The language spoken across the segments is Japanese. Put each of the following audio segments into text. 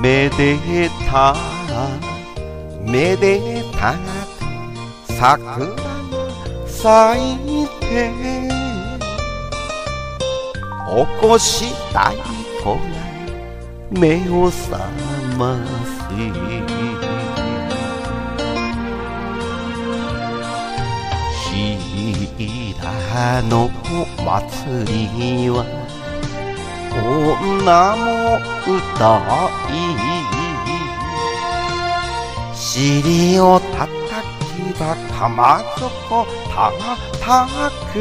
めでためでた桜が咲いて起こしたい子が目を覚ます。ひらの祭りは女も歌い尻を叩きば玉底たたく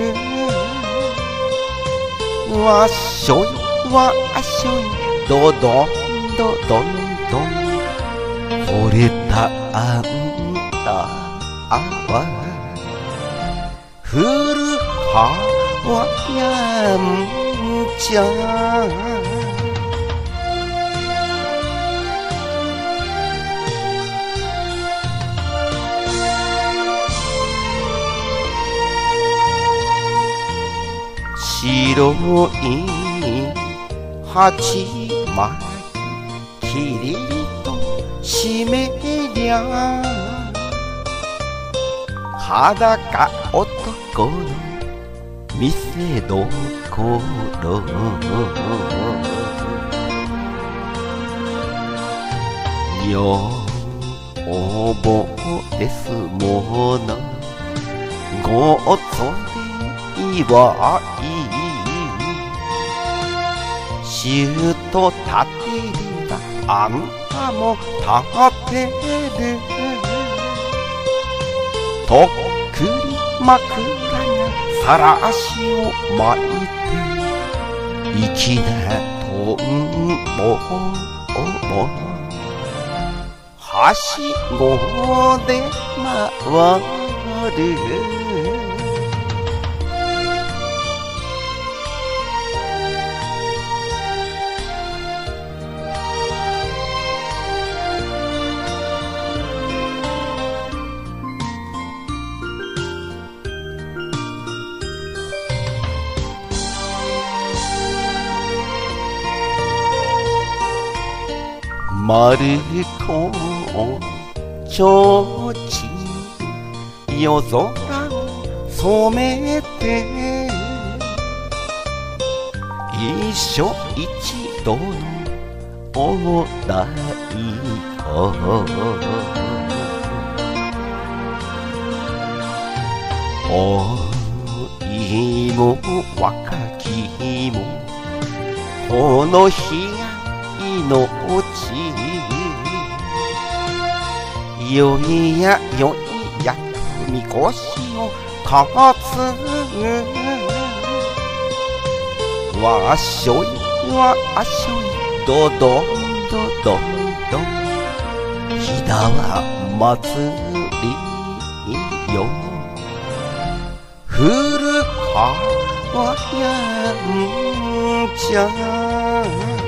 わっしょいわっしょいどどんどどんどん惚れたあんたは古川やん。ちゃ白い鉢巻ききりりと締めりゃ裸男。の見せどころ女房ですもの。ごとで祝いい。シュート立てればあんたも立てる。とっくり枕がさら足を巻いて粋なとんぼをはしごで回る。丸子ちょうちん夜空染めて一緒一度のお代をおいも若きもこの日命よ。いやよいやみこしを担ぐわっしょいわっしょいどどんどどんどんひだは祭りよ古川やんちゃ。ん